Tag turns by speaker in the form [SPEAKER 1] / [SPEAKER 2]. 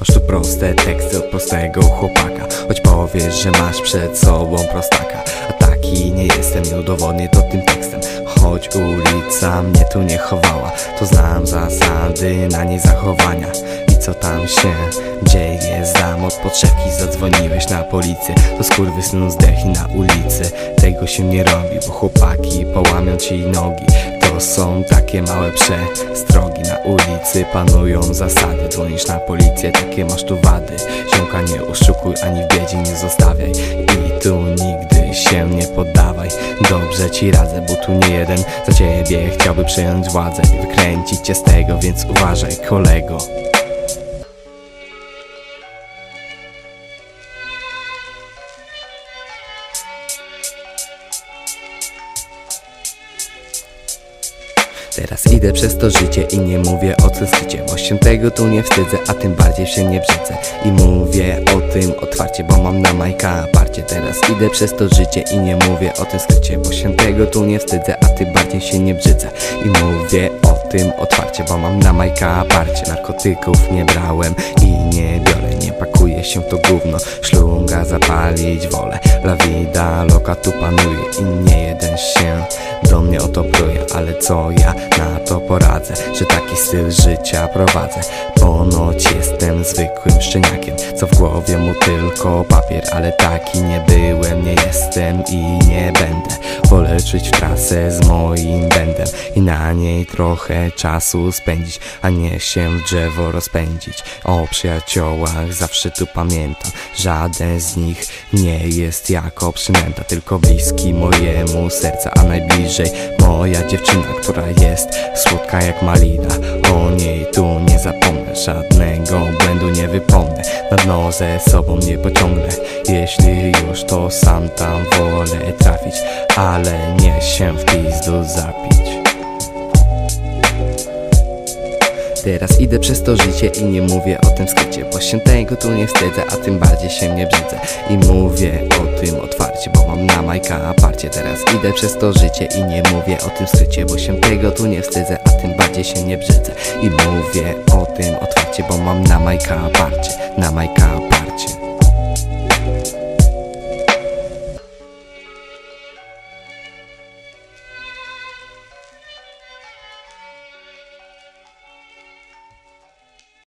[SPEAKER 1] Masz tu proste teksty od prostego chłopaka. Choć powiesz, że masz przed sobą prostaka. A taki nie jestem, nie udowodnię to tym tekstem. Choć ulica mnie tu nie chowała To znam zasady na niej zachowania I co tam się dzieje Znam od podszewki, zadzwoniłeś na policję To skurwysyn zdech i na ulicy. Tego się nie robi, bo chłopaki połamią ci nogi to są takie małe przestrogi Na ulicy panują zasady. Dzwonisz na policję, takie masz tu wady. Ziomka nie oszukuj, ani w biedzie nie zostawiaj. I tu nigdy się nie poddawaj. Dobrze ci radzę, bo tu nie jeden za ciebie Chciałby przejąć władzę. I wykręcić cię z tego Więc uważaj kolego Teraz idę przez to życie i nie mówię o cystycie Bo się tego tu nie wstydzę, a tym bardziej się nie brzydzę. I mówię o tym otwarcie, bo mam na majka parcie Teraz idę przez to życie i nie mówię o tym skrycie. Bo się tego tu nie wstydzę, a tym bardziej się nie brzydzę. I mówię o tym otwarcie, bo mam na majka parcie Narkotyków nie brałem i nie biorę, nie pakuję się to gówno. Szlunga zapalić wolę, la vida loka tu panuje I nie jeden się do mnie oto pluje Ale co ja na to poradzę? Że taki styl życia prowadzę? Ponoć jestem zwykłym szczeniakiem Co w głowie mu tylko papier Ale taki nie byłem, nie jestem i nie będę W trasę z moim bendem I na niej trochę czasu spędzić A nie się w drzewo rozpędzić. O przyjaciołach zawsze tu pamiętam Żaden z nich nie jest jako przynęta Tylko bliski mojemu serca, a najbliżej Moja dziewczyna, która jest słodka jak malina. O niej tu nie żadnego błędu nie wypomnę. Na dno ze sobą nie pociągnę. Jeśli już to sam tam wolę trafić Ale nie się w pizdu zapić Teraz idę przez to życie i nie mówię o tym skrycie Bo się tego tu nie wstydzę, a tym bardziej się nie brzydzę. I mówię o tym otwarcie, bo mam na majka aparcie. Teraz idę przez to życie i nie mówię o tym skrycie Bo się tego tu nie wstydzę, a tym bardziej się nie brzydzę. I mówię o tym otwarcie, bo mam na majka aparcie Na majka aparcie